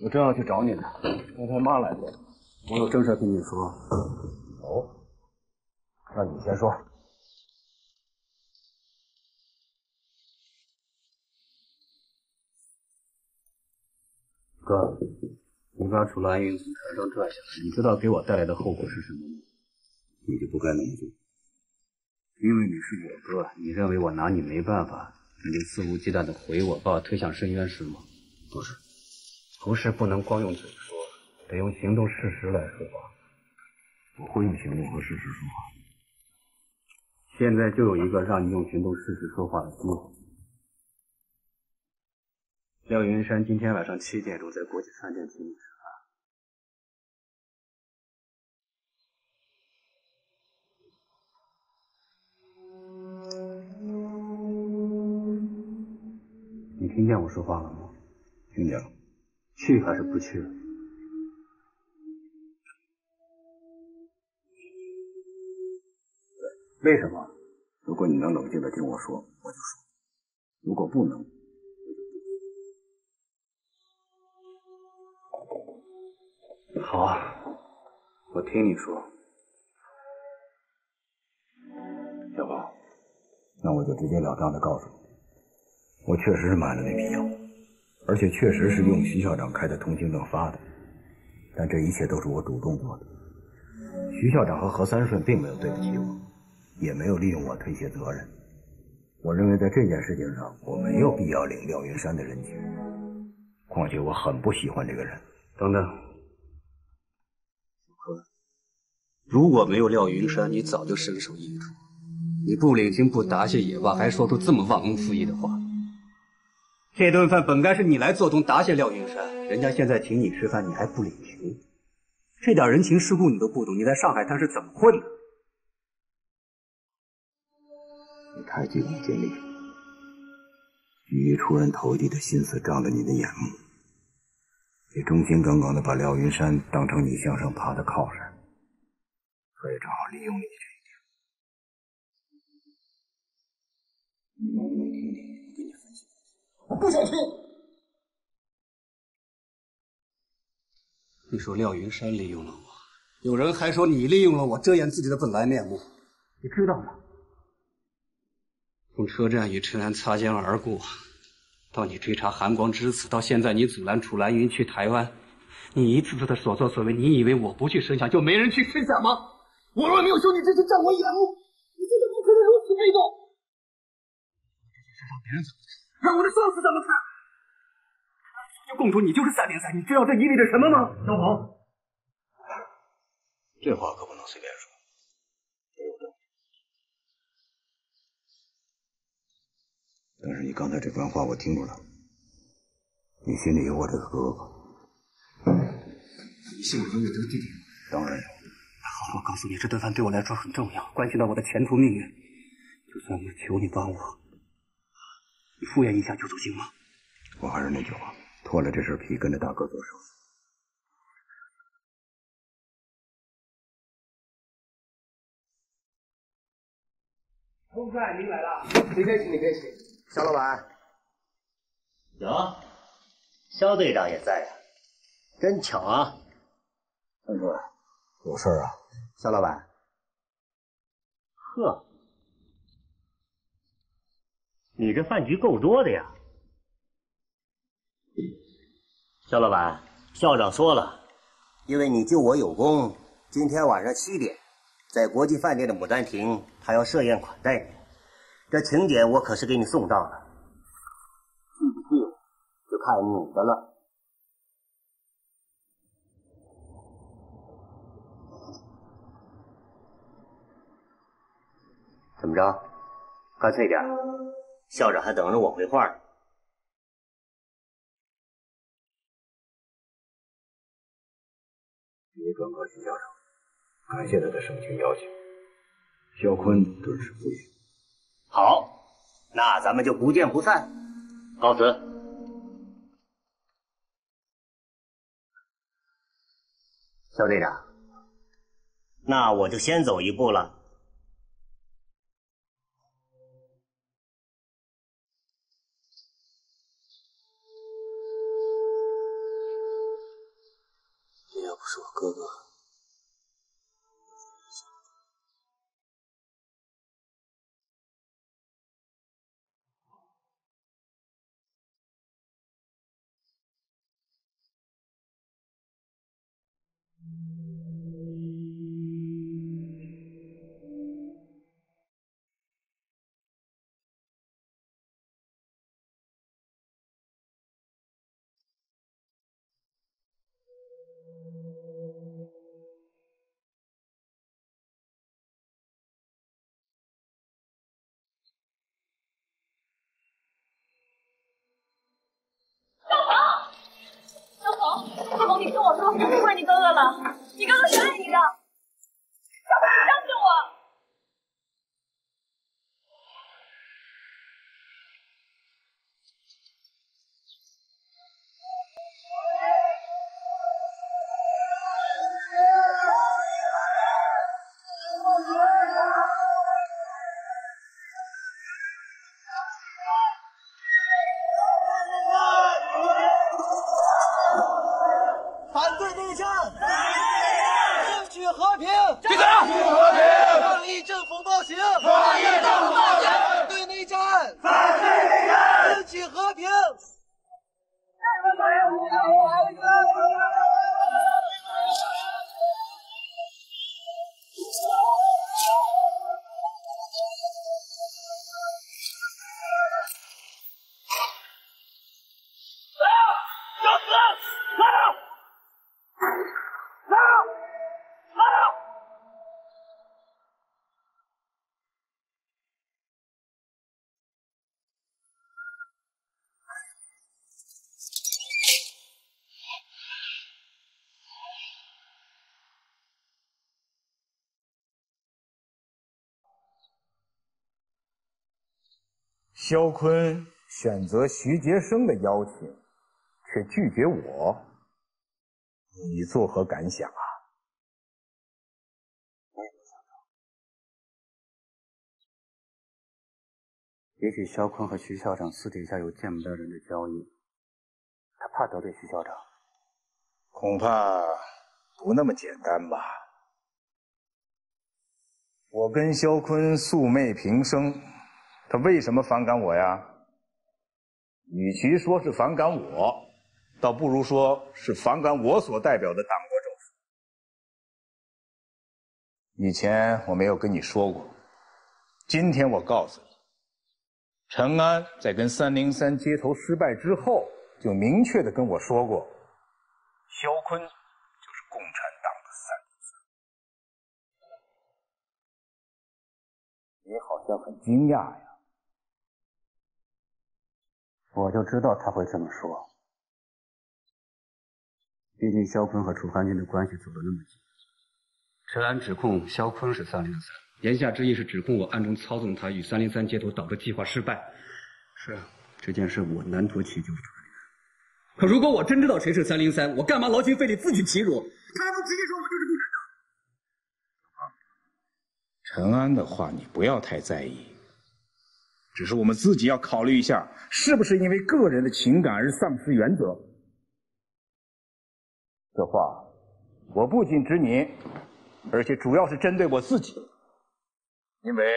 我正要去找你呢，刚才妈来过，我有正事跟你说。哦，那你先说。哥，你把楚兰云从台上拽下来，你知道给我带来的后果是什么吗？你就不该那么做。因为你是我哥，你认为我拿你没办法，你就肆无忌惮的毁我，把我推向深渊是吗？不是，不是不能光用嘴说，得用行动、事实来说话。我会用行动和事实说话。现在就有一个让你用行动、事实说话的机会。廖云山今天晚上七点钟在国际饭店请你吃饭。你听见我说话了吗？听见了。去还是不去？为什么？如果你能冷静的听我说，我就说；如果不能，好啊，我听你说。小宝，那我就直截了当的告诉你，我确实是买了那批药，而且确实是用徐校长开的通行证发的，但这一切都是我主动做的。徐校长和何三顺并没有对不起我，也没有利用我推卸责任。我认为在这件事情上，我没有必要领廖云山的人情。况且我很不喜欢这个人。等等，小柯，如果没有廖云山，你早就身首异处。你不领情不答谢也罢，还说出这么忘恩负义的话。这顿饭本该是你来做东答谢廖云山，人家现在请你吃饭，你还不领情，这点人情世故你都不懂，你在上海滩是怎么混的？你太急功近利了，急于出人头地的心思障了你的眼目，你忠心耿耿的把廖云山当成你向上爬的靠山，所以正好利用你这一点。我不想听。你说廖云山利用了我，有人还说你利用了我遮掩自己的本来面目，你知道吗？从车站与陈安擦肩而过，到你追查韩光之死，到现在你阻拦楚兰云去台湾，你一次次的所作所为，你以为我不去深想就没人去深想吗？我若没有兄弟之情占我眼目，你现在不可能如此被动。这件事让别人怎么看？让我的上司怎么看？就供出你就是三零三，你知道这意味着什么吗？小鹏，这话可不能随便说，得有证据。但是你刚才这番话我听出来了，你心里有我这个哥哥。你心里有我这个弟弟吗？当然有。好，我告诉你，这顿饭对我来说很重要，关系到我的前途命运。就算我求你帮我，你敷衍一下就走行吗？我还是那句话，脱了这身皮，跟着大哥做手术。通帅，您来了，你可以请，你可以请。肖老板，哟，肖队长也在呀、真巧啊！三哥，有事儿啊？肖老板，呵，你这饭局够多的呀。肖老板，校长说了，因为你救我有功，今天晚上七点，在国际饭店的牡丹亭，他要设宴款待你。这请柬我可是给你送到了，去不去就看你的了。怎么着？干脆点儿，校长还等着我回话呢。你转告徐校长，感谢他的盛情邀请。肖坤顿时赴宴。好，那咱们就不见不散，告辞。肖队长，那我就先走一步了。是我哥哥。萧坤选择徐杰生的邀请，却拒绝我，你作何感想啊？也许肖坤和徐校长私底下有见不得人的交易，他怕得罪徐校长，恐怕不那么简单吧。我跟肖坤素昧平生。他为什么反感我呀？与其说是反感我，倒不如说是反感我所代表的党国政府。以前我没有跟你说过，今天我告诉你，陈安在跟三零三接头失败之后，就明确的跟我说过，肖坤就是共产党的三零三。你好像很惊讶呀。我就知道他会这么说。毕竟肖坤和楚汉军的关系走得那么近，陈安指控肖坤是三零三，言下之意是指控我暗中操纵他与三零三接头，导致计划失败。是啊，这件事我难脱其咎。可如果我真知道谁是三零三，我干嘛劳心费力自取其辱？他还不直接说我就是共产党？陈安的话你不要太在意。只是我们自己要考虑一下，是不是因为个人的情感而丧失原则？这话我不仅指你，而且主要是针对我自己，因为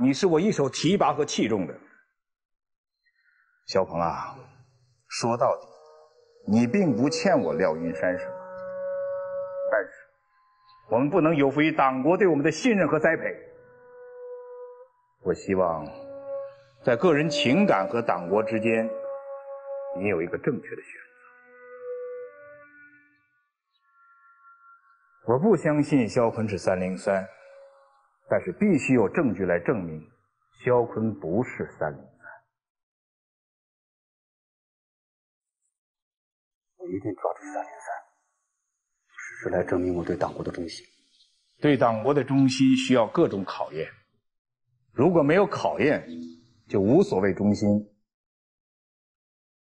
你是我一手提拔和器重的。小鹏啊，说到底，你并不欠我廖云山什么，但是我们不能有负于党国对我们的信任和栽培。我希望。在个人情感和党国之间，你有一个正确的选择。我不相信肖坤是三零三，但是必须有证据来证明肖坤不是三零三。我一定抓住三零三，事实来证明我对党国的忠心。对党国的忠心需要各种考验，如果没有考验，就无所谓忠心，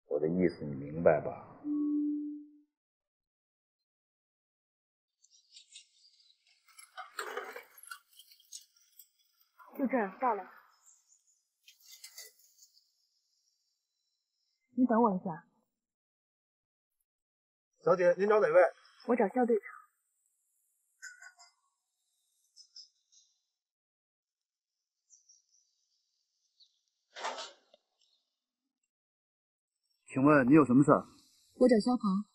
我的意思你明白吧？就这到了，你等我一下。小姐，您找哪位？我找肖队长。请问你有什么事儿？我找肖鹏。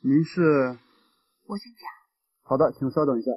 您是？我姓贾。好的，请稍等一下。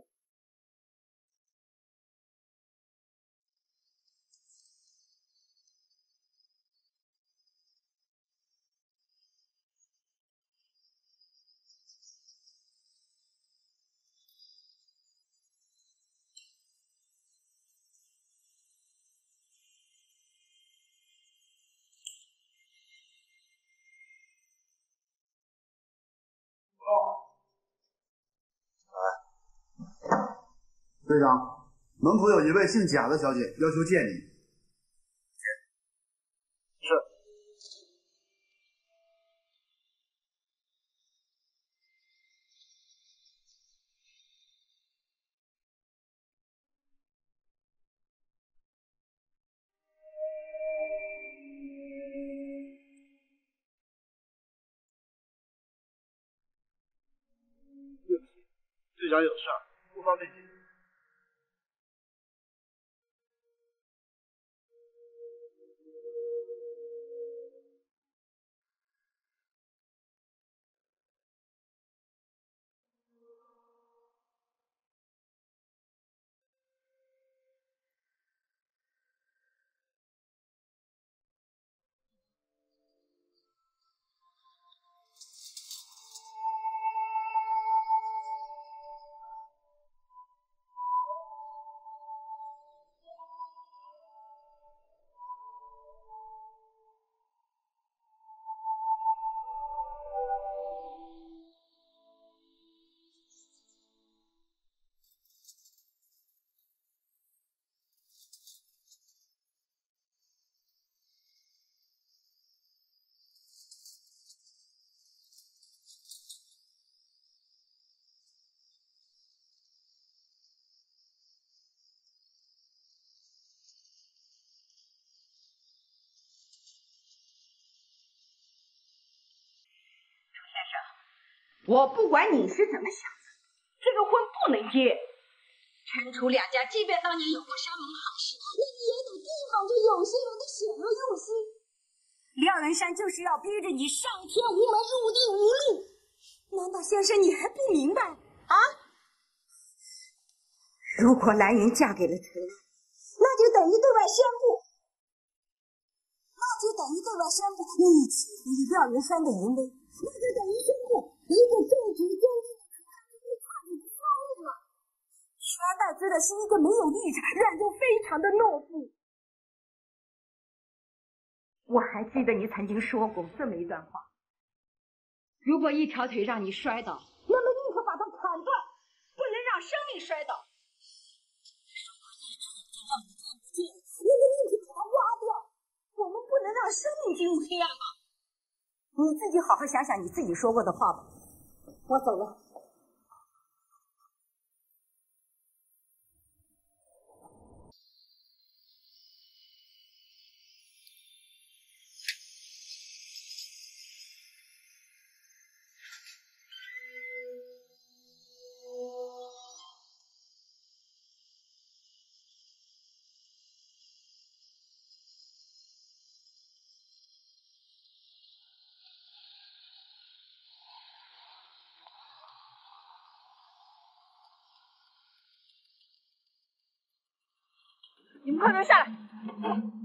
队长，门口有一位姓贾的小姐要求见你。对不起，队长有事儿，不方便见。我不管你是怎么想的，这个婚不能结。陈楚两家即便当年有过山盟海誓，那也得提防着有些人的险恶用心。廖文山就是要逼着你上天无门，入地无路。难道先生你还不明白啊？如果兰云嫁给了陈安，那就等于对外宣布，那就等于对外宣布你欺负廖云山的淫威，那就等于宣布。一个正直坚定的人，就差点就消灭了。取而代之的是一个没有立场、人又非常的懦夫。我还记得你曾经说过这么一段话：如果一条腿让你摔倒，那么立刻把它砍断，不能让生命摔倒；如果一只眼睛让你看不见，那么宁可把它挖掉。我们不能让生命进入黑暗吧？你自己好好想想你自己说过的话吧。我走了。你们快点下来！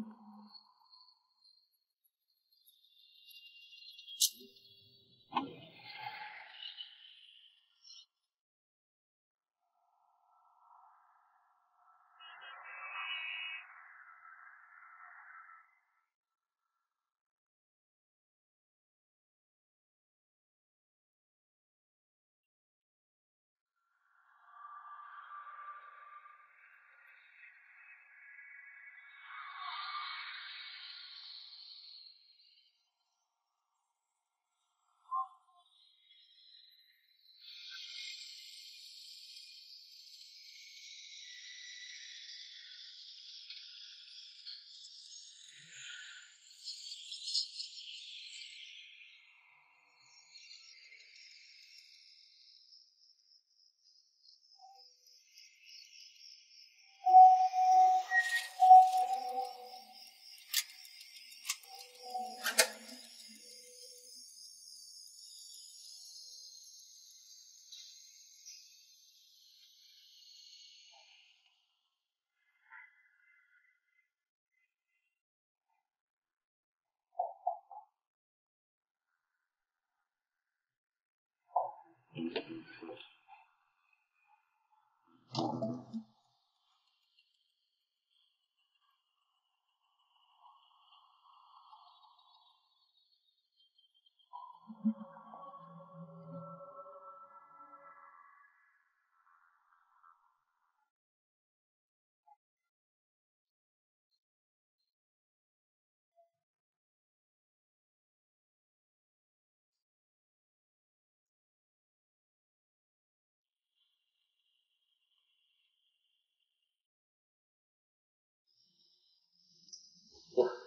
Thank you.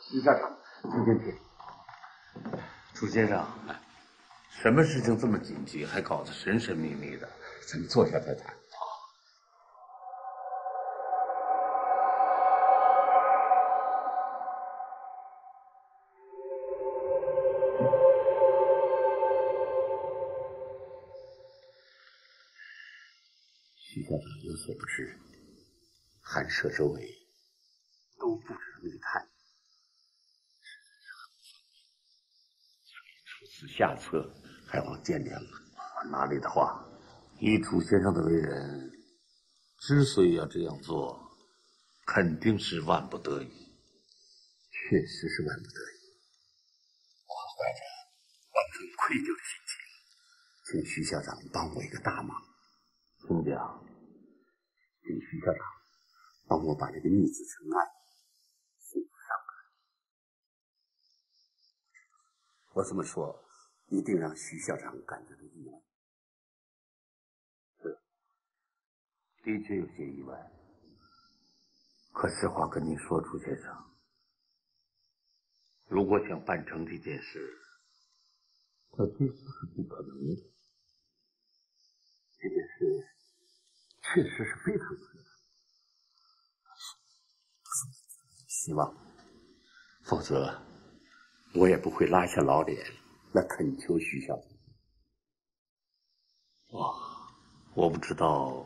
徐校长，请进去。楚先生，什么事情这么紧急，还搞得神神秘秘的？咱们坐下再谈。徐校长有所不知，寒舍周围都布置了密探。出此下策，还望见谅。哪里的话，以楚先生的为人，之所以要这样做，肯定是万不得已。确实是万不得已。我怀着万分愧疚的心情，请徐校长帮我一个大忙。兄弟啊。请徐校长帮我把这个逆子陈安送上来。我这么说，一定让徐校长感觉到意外。是，的确有些意外。可实话跟你说，朱先生，如果想办成这件事，这几乎是不可能的。这件事确实是非常困难，希望，否则我也不会拉下老脸来恳求徐校长。哇，我不知道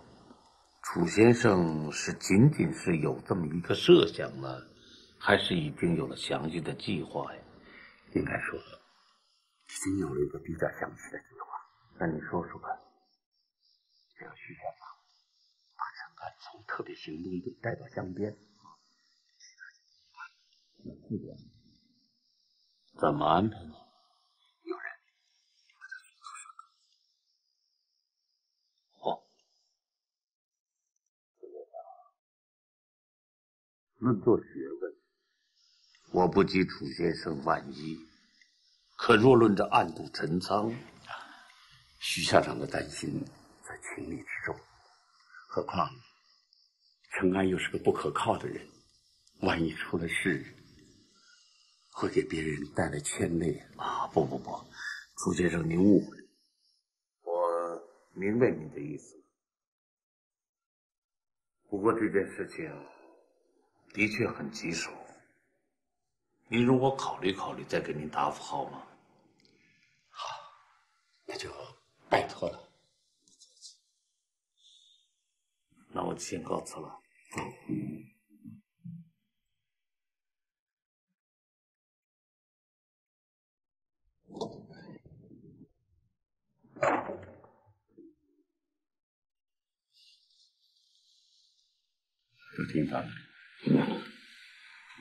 楚先生是仅仅是有这么一个设想呢，还是已经有了详细的计划呀？应该说，已经有了一个比较详细的计划。那你说说看。只要徐校长把陈安从特别行动队带到江边，怎么安排呢？有人把他送出山岗。哦，论做学问，我不及楚先生万一；可若论这暗度陈仓，徐校长的担心在情理之中。何况陈安又是个不可靠的人，万一出了事，会给别人带来牵累啊！不不不，楚先生您误会，我明白您的意思。不过这件事情的确很棘手，您容我考虑考虑，再给您答复好吗？好，那就拜托了。那我先告辞了。嗯。周厅长，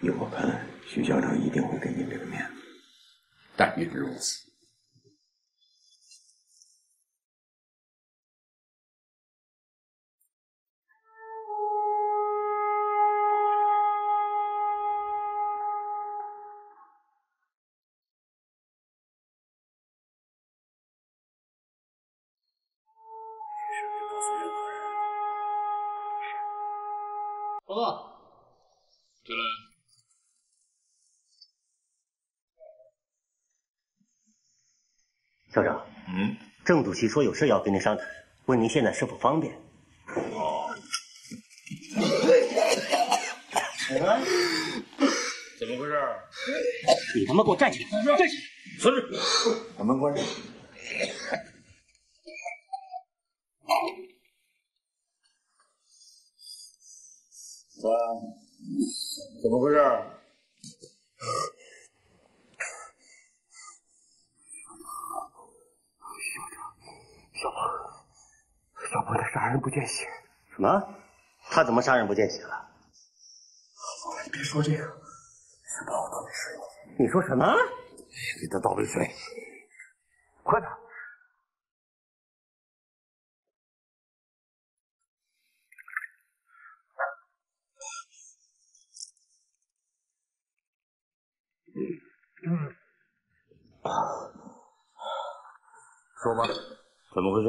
依我看，徐校长一定会给你这个面子。但愿如此。报告，校长，嗯，郑主席说有事要跟您商谈，问您现在是否方便？哦。怎么回事？你他妈给我站起来！站起来！孙志，把门关上。三，怎么回事？小鹏，小鹏他杀人不见血。什么？他怎么杀人不见血了？你别说这个，先把我倒杯水。你说什么？给他倒杯水，嗯，说吧，怎么回事？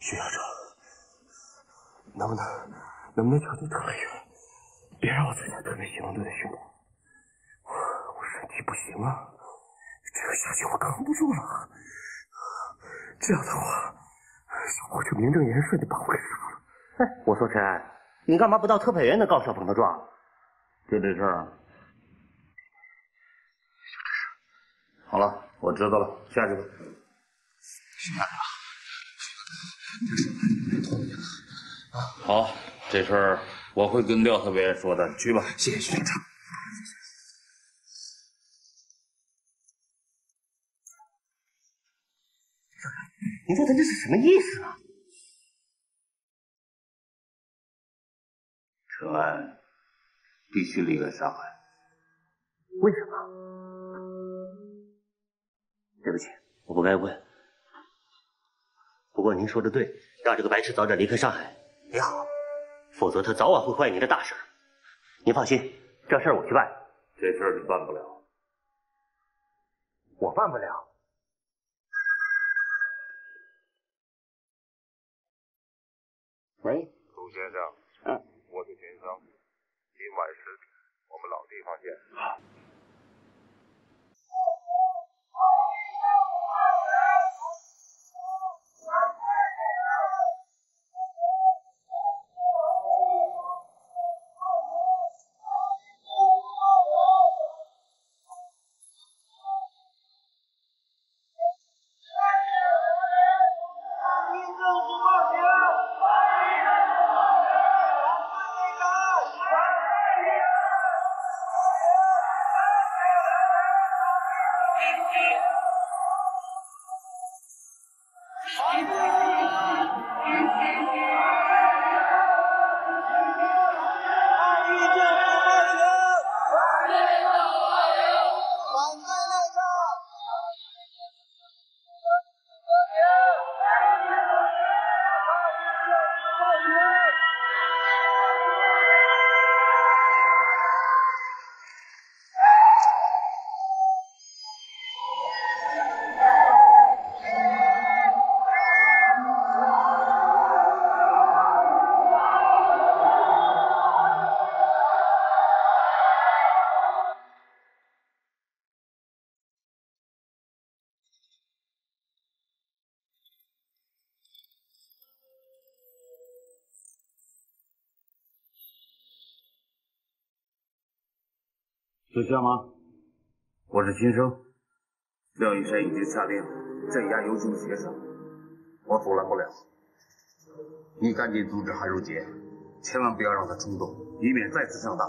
徐校长，能不能能不能求求特派员，别让我参加特别行动队的训练？我我身体不行啊，这个下去我扛不住了。这样的话，小伙就名正言顺的把我给杀了。哎，我说陈安，你干嘛不到特派员那告小鹏的状？就这事儿。好了，我知道了，下去吧。徐院长。好，这事儿我会跟廖特派员说的，你去吧。谢谢徐院长。你说他这是什么意思啊？陈安必须离开上海。为什么？对不起，我不该问。不过您说的对，让这个白痴早点离开上海也好，否则他早晚会坏您的大事。您放心，这事儿我去办。这事儿你办不了，我办不了。喂，陆先生，嗯，我是秦生，今晚十点，我们老地方见。好。知道吗？我是新生。廖玉山已经下令镇压游行的学生，我阻拦不了。你赶紧阻止韩如杰，千万不要让他冲动，以免再次上当。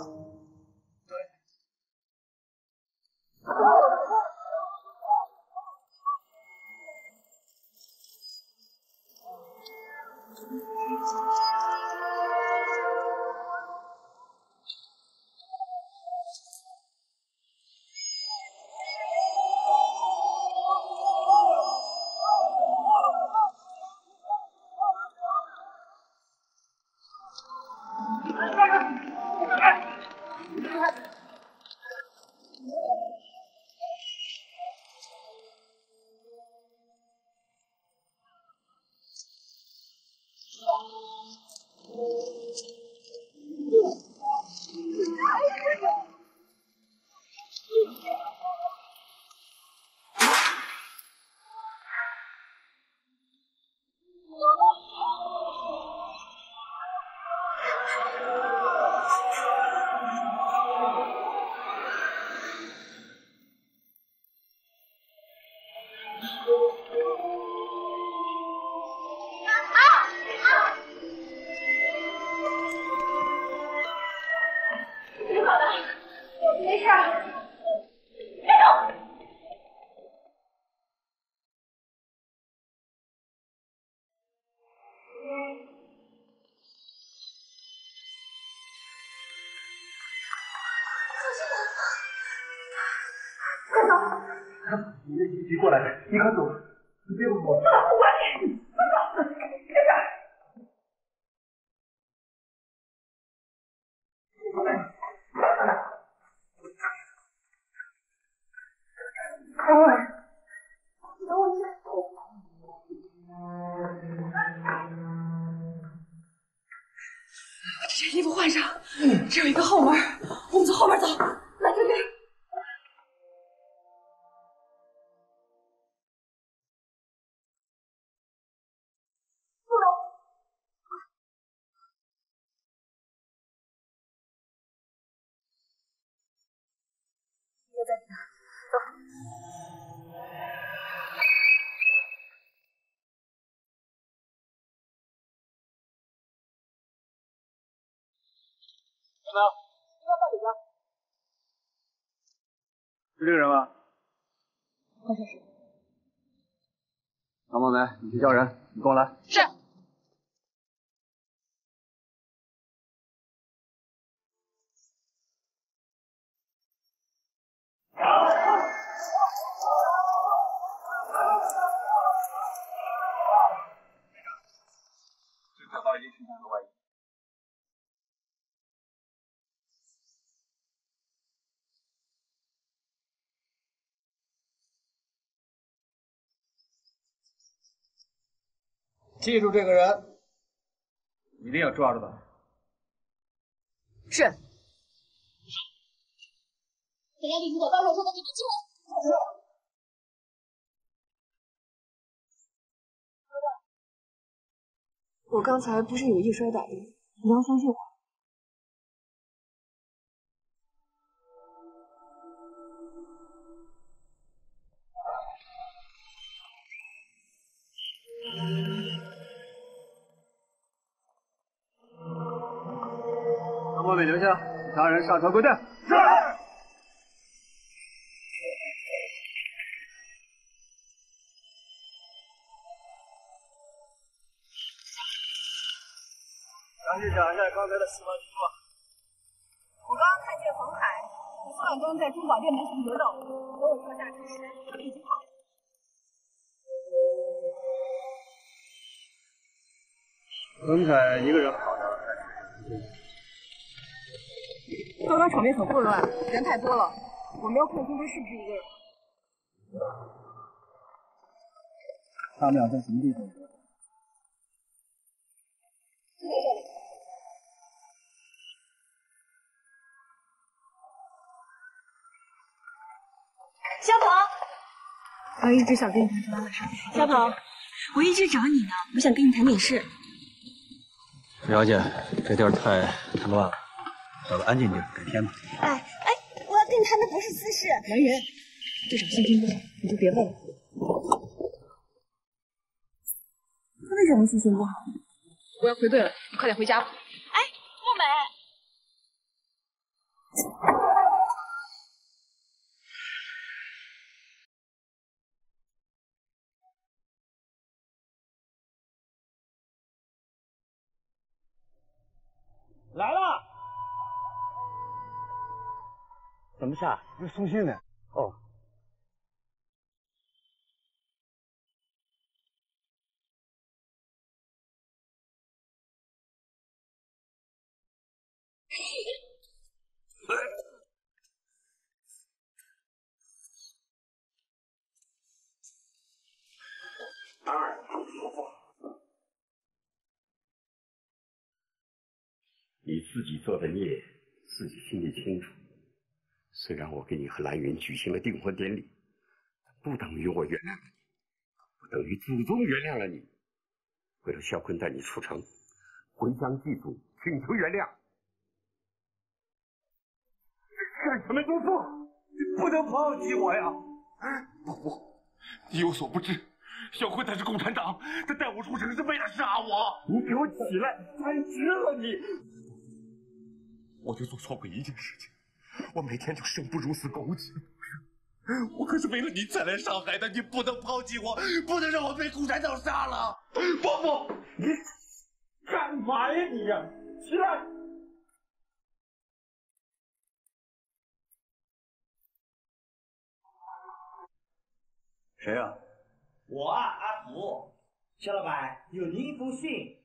过来，你没有？要在里边。是这个人吗？好像是。张梦梅，你去叫人，你跟我来。是。这找到一件寻常的外衣。记住这个人，一定要抓住他。是。大家离我刚才说的地方近了。我刚才不是有意摔倒的，你要相信我。张梦美留下，其他人上车归队。是。详细讲一下刚才的事发情况。我刚刚看见冯海和苏远刚在珠宝店门前决斗，等我跳下之时，他们已经跑了。冯凯一个人跑的。刚刚场面很混乱，人太多了，我没有看清他是不是一个人。他们俩在什么地方？就在这里。肖鹏，我一直想跟你谈谈的事。肖鹏，我一直找你呢，我想跟你谈点事。苗姐，这地儿太太乱了，找个安静地儿，改天吧。哎哎，我要跟你谈的不是私事。蓝云，队长心情不好，你就别问了。他为什么心情不好？我要回队了，你快点回家吧。哎，木美。什么事啊？有送信的。哦，你自己做的孽，自己心里清楚。虽然我给你和兰云举行了订婚典礼，不等于我原谅了你，不等于祖宗原谅了你。为了肖坤带你出城，回乡祭祖，请求原谅。干什么都做，你不能抛弃我呀！伯父，你有所不知，肖坤他是共产党，他带我出城是为了杀我。你给我起来，太迟了你！我就做错过一件事情，我每天就生不如死，苟且。我可是为了你才来上海的，你不能抛弃我，不能让我被共产党杀了。伯父，你干嘛呀你呀？起来！谁呀、我啊，阿福，肖老板，有您一封信。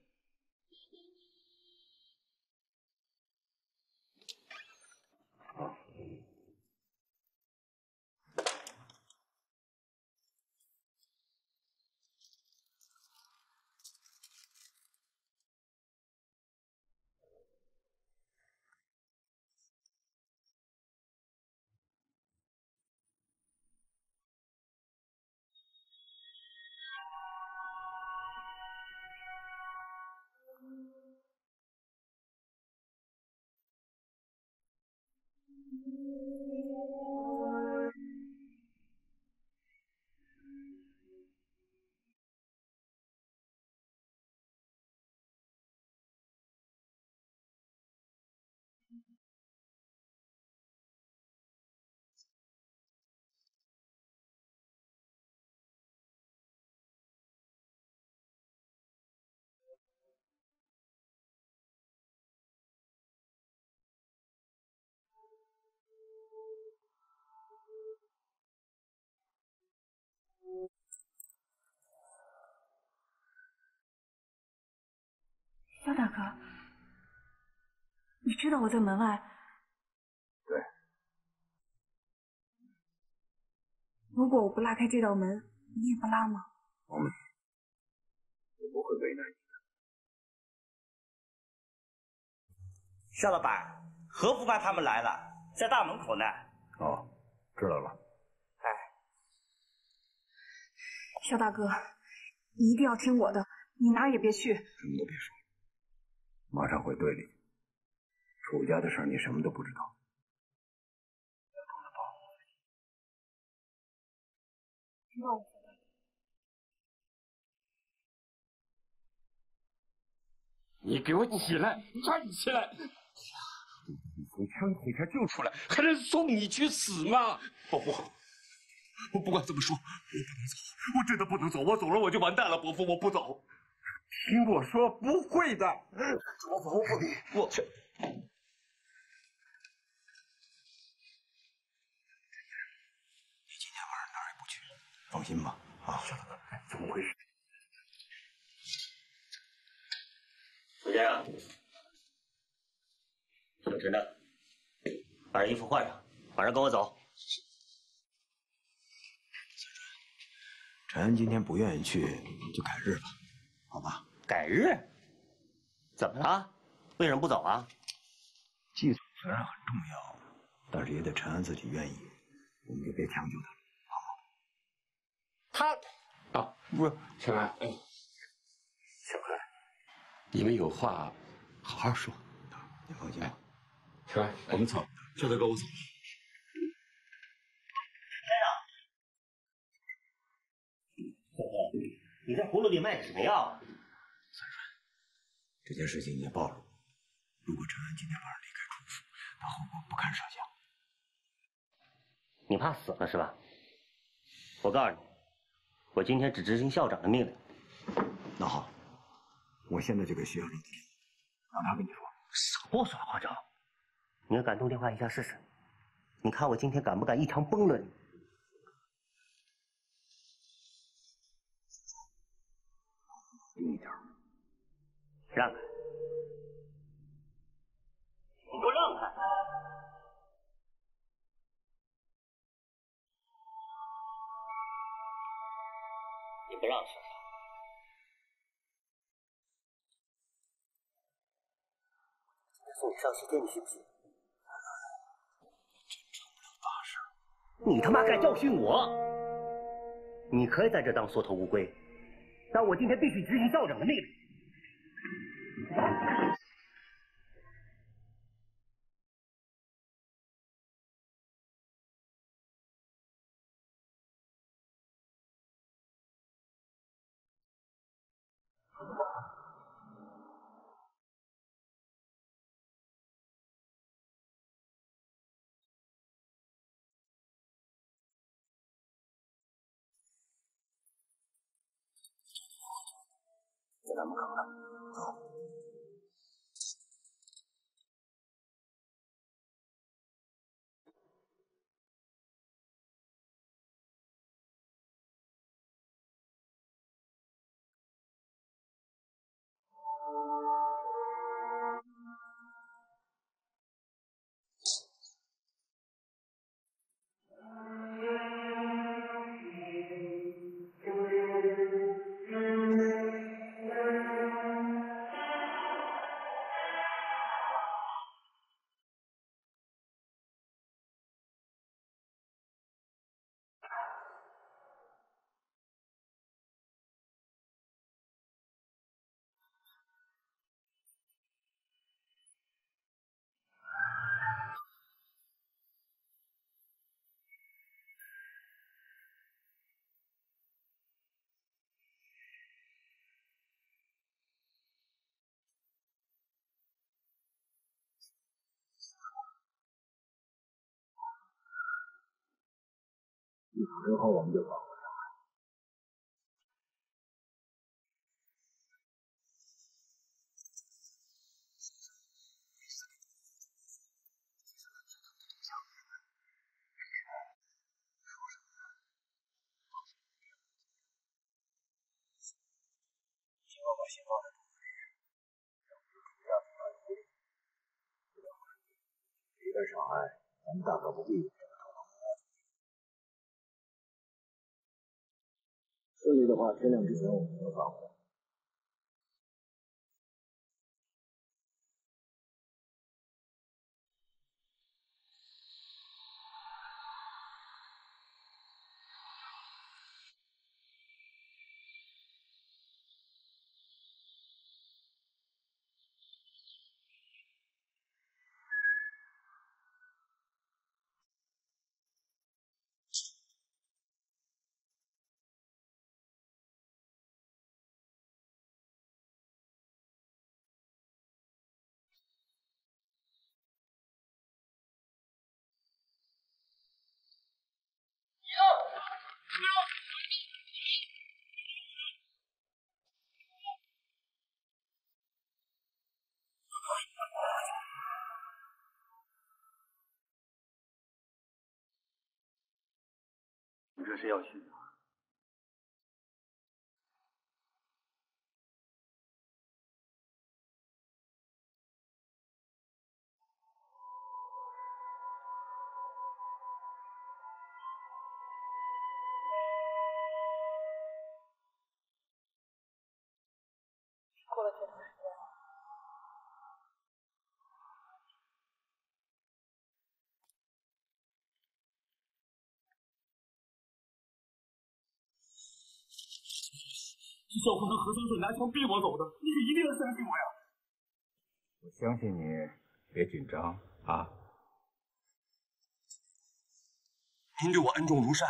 大哥，你知道我在门外。对。如果我不拉开这道门，你也不拉吗？我们，我不会为难你的。肖老板，何副官他们来了，在大门口呢。哦，知道了。哎肖大哥，你一定要听我的，你哪儿也别去。什么都别说，马上回队里。楚家的事你什么都不知道。你给我起来，站起来！你从枪口下救出来，还能送你去死吗？伯父，我不管怎么说，我不能走，我真的不能走。我走了我就完蛋了，伯父，我不走。听我说，不会的。伯父，我不，我。你今天晚上哪儿也不去，放心吧。啊，怎么回事？楚先生，小陈呢？把这衣服换上，马上跟我走。陈恩今天不愿意去，就改日吧，好吧？改日？怎么了？为什么不走啊？祭祖虽然很重要，但是也得陈安自己愿意，我们就别强求他了，好吗？他啊，不是陈安，哎，小何，你们有话好好说。你放心吧。陈安，我们走，肖大哥，我走。小何，你这葫芦里卖的什么药啊？这件事情已经暴露了，如果陈安今天晚上离开楚府，那后果不堪设想。你怕死了是吧？我告诉你，我今天只执行校长的命令。那好，我现在就给徐校长打电话，让他跟你说。少给我耍花招！你要敢动电话一下试试，你看我今天敢不敢一枪崩了你？让开！你给我让开！你不让是啥？送你上西天，你信不信？真成不了大事。你他妈敢教训我！你可以在这当缩头乌龟，但我今天必须执行校长的命令。在大门口之后我们就返回上海。来不离。离开上海，咱们大可不必话，天亮之前我们就返回。你这是要去哪？小坤和何香顺拿枪逼我走的，你可一定要相信我呀！我相信你，别紧张啊。您对我恩重如山，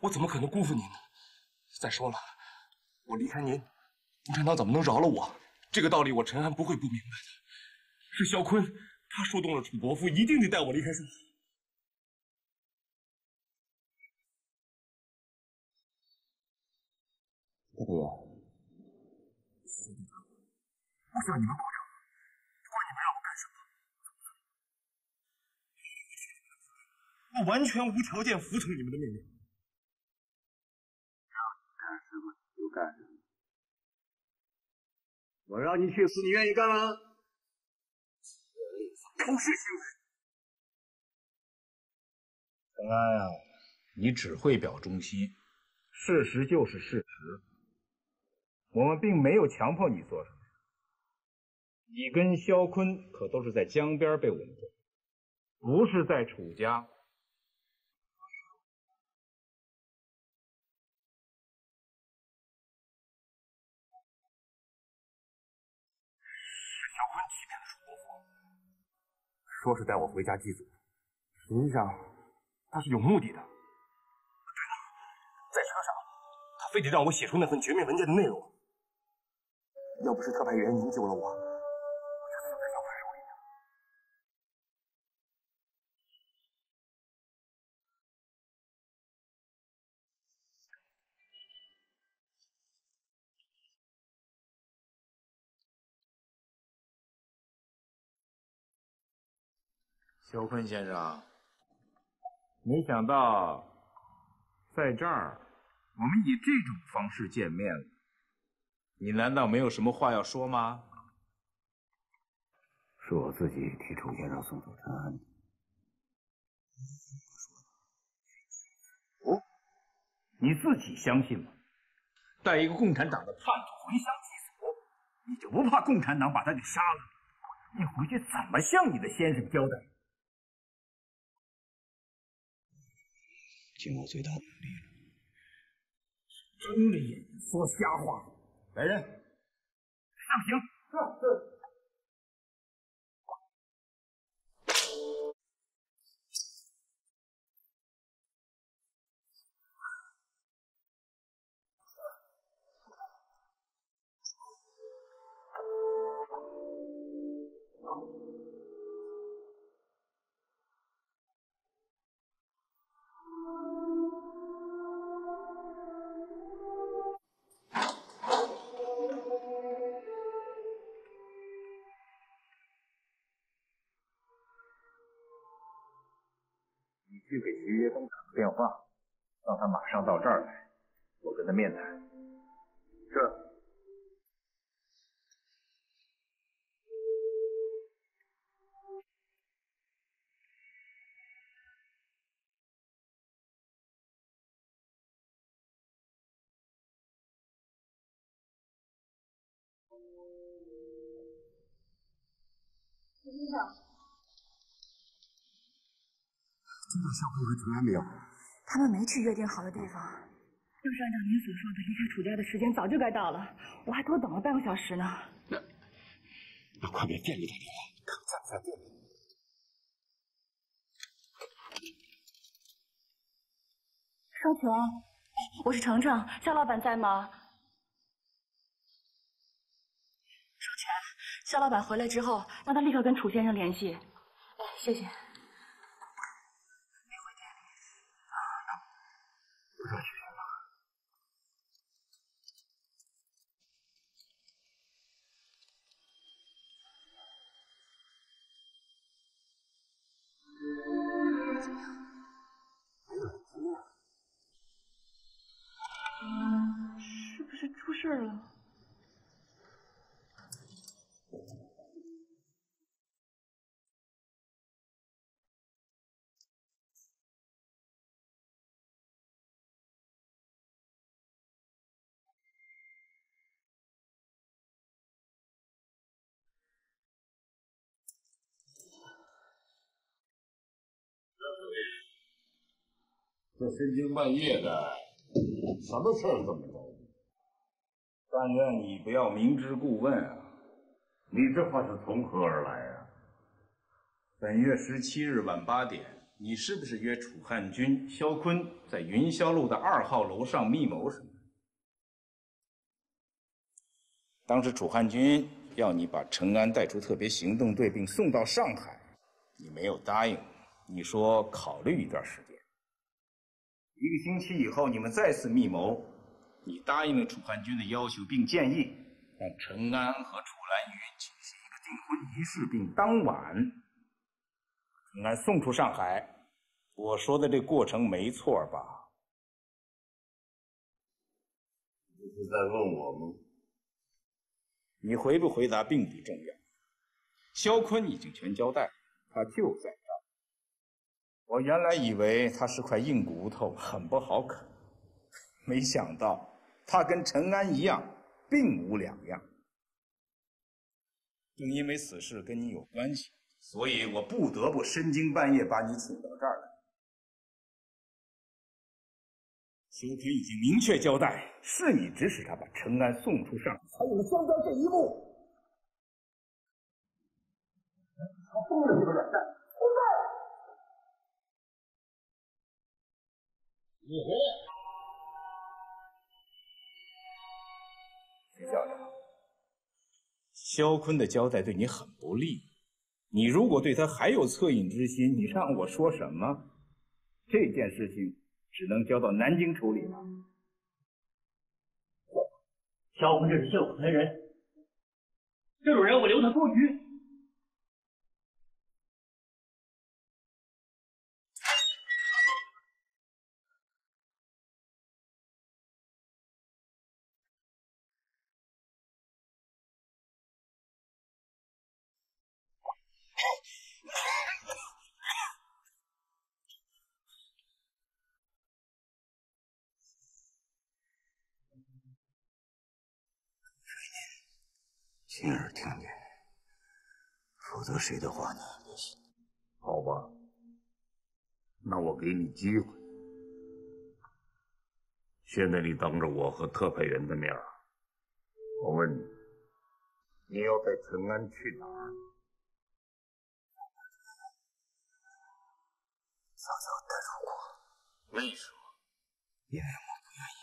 我怎么可能辜负您呢？再说了，我离开您，共产党怎么能饶了我？这个道理我陈安不会不明白的。是肖坤，他说动了楚伯父，一定得带我离开上海。大队员，我向你们保证，不管你们让我干什么，我完全无条件服从你们的命令。干什么就干什么。我让你去死，你愿意干吗？仇视行为。陈安啊，你只会表忠心，事实就是事实。我们并没有强迫你做什么。你跟肖坤可都是在江边被稳住，不是在楚家。是肖坤欺骗了楚伯父，说是带我回家祭祖，实际上他是有目的的。对了，在车上他非得让我写出那份绝密文件的内容。要不是特派员您救了我，肖坤先生，没想到在这儿我们以这种方式见面了。你难道没有什么话要说吗？是我自己替楚先生送走陈安的。哦，你自己相信吗？带一个共产党的叛徒回乡祭祖，你就不怕共产党把他给杀了？你回去怎么向你的先生交代？尽我最大的努力了。睁着眼睛说瞎话！来人，上刑！是。去电话，让他马上到这儿来，我跟他面谈。是。徐先生，知道肖坤和陈安没有？他们没去约定好的地方。要是按照您所说的，离开楚家的时间早就该到了，我还多等了半个小时呢。那那快给店里打电话，看在不在店里。双全，我是程程，肖老板在吗？双全，肖老板回来之后，让他立刻跟楚先生联系。哎，谢谢。事了？这深更半夜的，什么事儿这么着？但愿你不要明知故问啊！你这话是从何而来啊？本月十七日晚八点，你是不是约楚汉军、肖坤在云霄路的二号楼上密谋什么？当时楚汉军要你把陈安带出特别行动队，并送到上海，你没有答应，你说考虑一段时间。一个星期以后，你们再次密谋，你答应了楚汉军的要求，并建议让陈安和楚兰云举行一个订婚仪式，并当晚陈安送出上海。我说的这过程没错吧？你是在问我吗？你回不回答并不重要。肖坤已经全交代，他就在这儿。我原来以为他是块硬骨头，很不好啃，没想到他跟陈安一样，并无两样。正因为此事跟你有关系，所以我不得不深更半夜把你请到这儿来。萧坤已经明确交代，是你指使他把陈安送出上海，才有了现在这一幕。他疯了，你个软蛋！你回来。徐校长，肖坤的交代对你很不利。你如果对他还有恻隐之心，你让我说什么？这件事情只能交到南京处理了。肖坤这是血口喷人，这种人我留他多余。亲耳听见，否则谁的话你也别信。好吧，那我给你机会。现在你当着我和特派员的面儿，我问你，你要带陈安去哪儿？早早带出国。为什么？因为我不愿意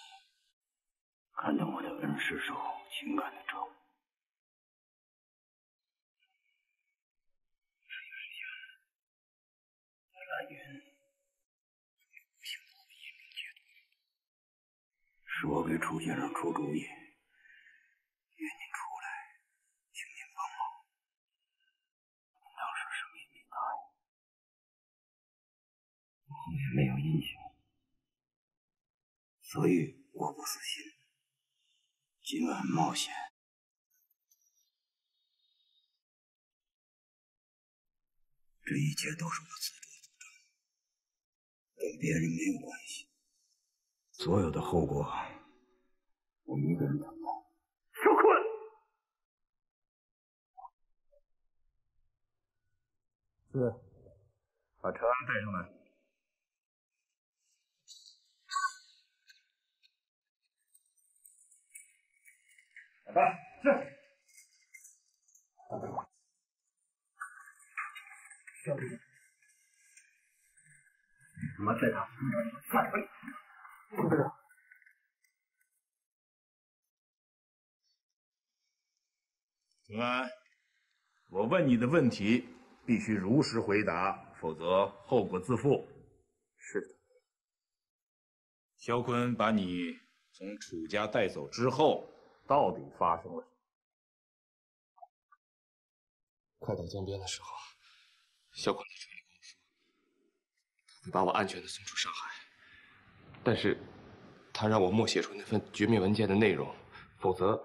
看到我的恩师受情感的折磨。蓝云，是我给楚先生出主意，约您出来，请您帮忙。当时什么也没答应。后面没有印象，所以我不死心。今晚冒险，这一切都是我自作，跟别人没有关系。所有的后果，我一个人承担。小坤，是，把陈安带上来。来，是。小李，他妈在哪？快回来！不知道。平安，我问你的问题必须如实回答，否则后果自负。是的。肖坤把你从楚家带走之后，到底发生了什么？快到江边的时候，萧坤来这里会把我安全的送出上海，但是，他让我默写出那份绝密文件的内容，否则。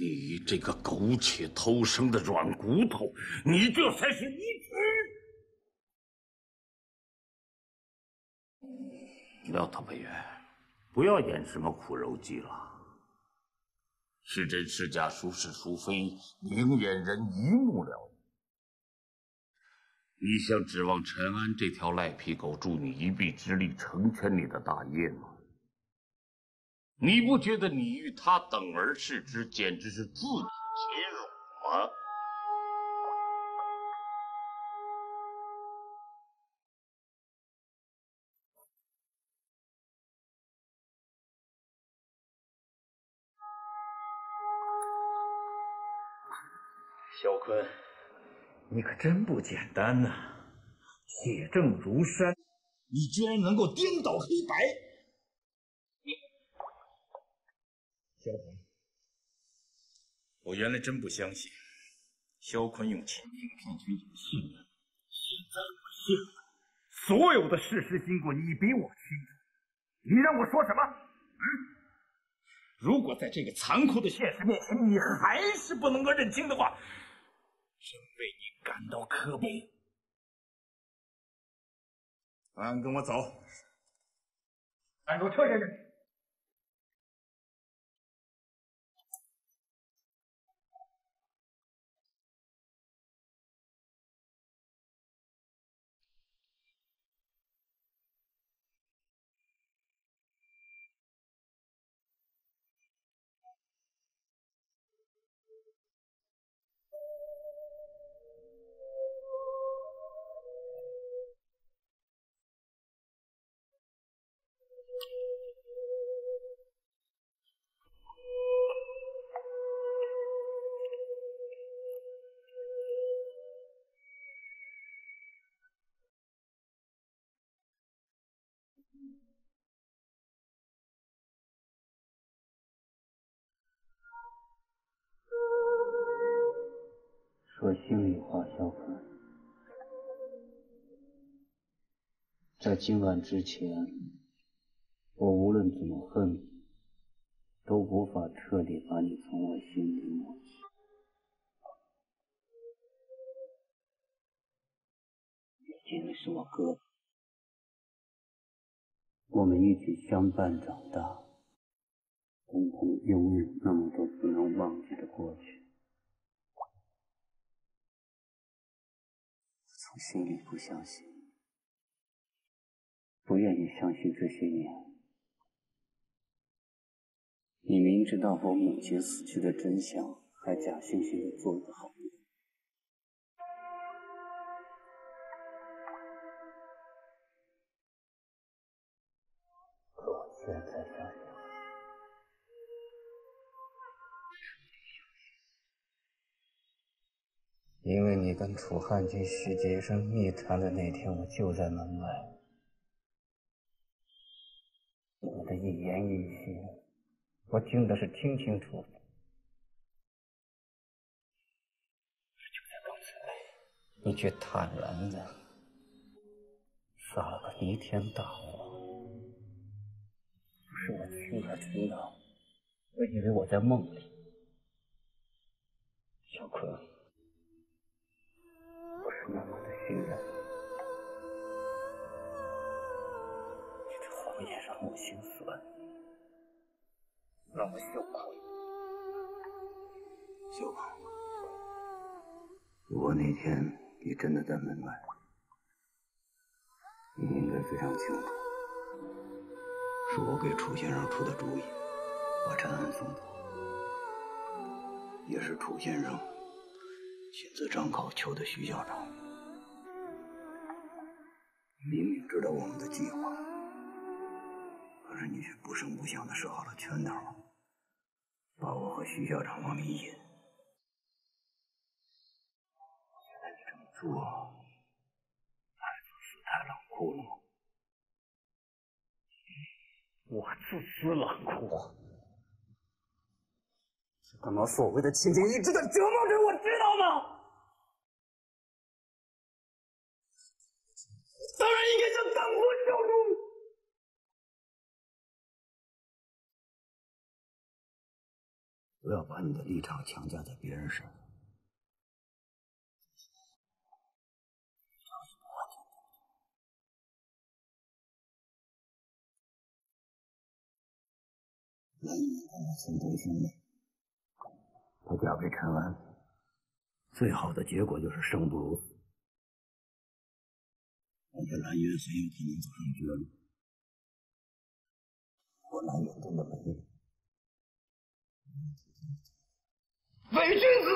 你这个苟且偷生的软骨头，你这才是一只！廖特派员，不要演什么苦肉计了。是真是假，孰是孰非，明眼人一目了然。你想指望陈安这条赖皮狗助你一臂之力，成全你的大业吗？你不觉得你与他等而视之，简直是自取其辱吗？萧坤，你可真不简单呐！铁证如山，你居然能够颠倒黑白！你萧鹏，我原来真不相信萧坤用亲情骗取你的信任，现在我信了。所有的事实经过你比我清楚，你让我说什么？嗯？如果在这个残酷的现实面前，你还是不能够认清的话，感到可悲。安，跟我走。按住车先生。说心里话，相反，在今晚之前，我无论怎么恨你，都无法彻底把你从我心里抹去。因为是我哥，我们一起相伴长大，共同拥有那么多不能忘记的过去。从心里不相信，不愿意相信这些年，你明知道我母亲死去的真相，还假惺惺的做个好。因为你跟楚汉军、徐杰生密谈的那天，我就在门外。你的一言一行，我听的是清清楚楚。就在刚才，你却坦然的撒了个弥天大谎，是我亲耳听到，我以为我在梦里。小坤，我是那么的信任你，这谎言让我心酸，让我羞愧。小鹏，如果那天你真的在门外，你应该非常清楚，是我给楚先生出的主意，把陈安送走，也是楚先生亲自张口求的徐校长。明明知道我们的计划，可是你却不声不响的设好了圈套，把我和徐校长往里引。觉得你这么做太自私、太冷酷了吗？我自私冷酷，这他妈所谓的亲情一直在折磨着我，知道吗？当然应该向党国效忠。不要把你的立场强加在别人身上。蓝云跟他心同兄妹，她嫁给陈安，最好的结果就是生不如死。但是蓝云很有可能走上绝路。我蓝云真的没有。伪君子！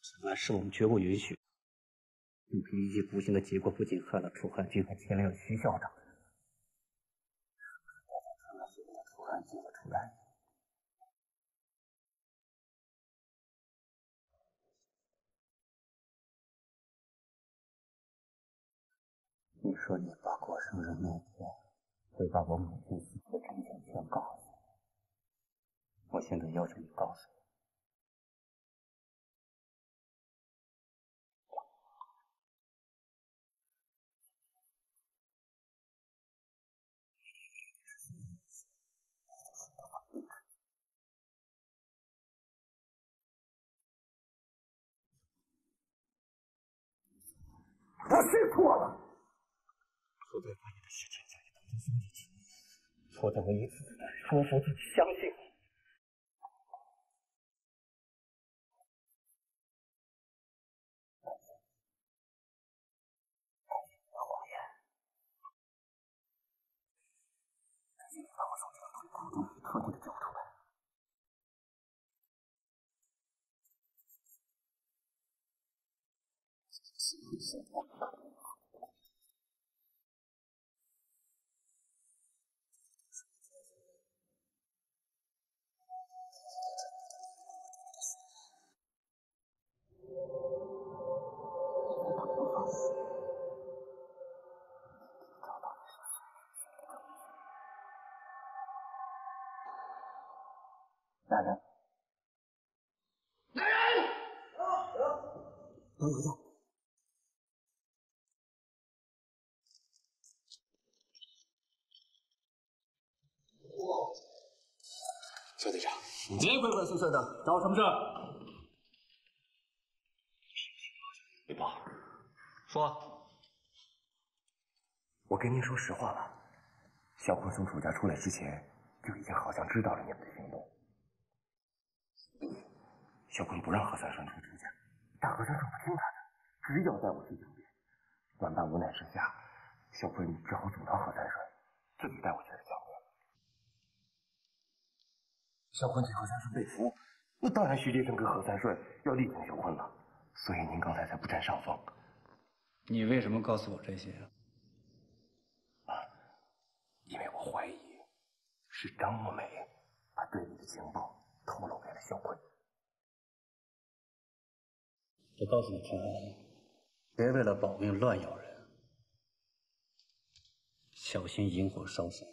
陈安是我们绝不允许。你这一意孤行的结果，不仅害了楚汉军，还牵连了徐校长。楚汉军和楚兰，你说你爸过生日那天会把我母亲死的真相全告诉我，我现在要求你告诉我。我是错了，我一次次的说服自己相信你。谎言，赶紧把我从这个痛苦中彻底的救出来。别鬼鬼祟祟的，找我什么事？汇报，说，我跟您说实话吧，小坤从楚家出来之前，就已经好像知道了你们的行动。小坤不让何三顺出楚家，大和尚是不听他的，只要带我去江边。万般无奈之下，小坤只好阻挠何三顺，自己带我去了江边。小坤替何三顺被俘，那当然徐阶生跟何三顺要力挺小坤了，所以您刚才才不占上风。你为什么告诉我这些啊？因为我怀疑是张墨美把对你的情报透露给了小坤。我告诉你，陈安，别为了保命乱咬人，小心引火烧身。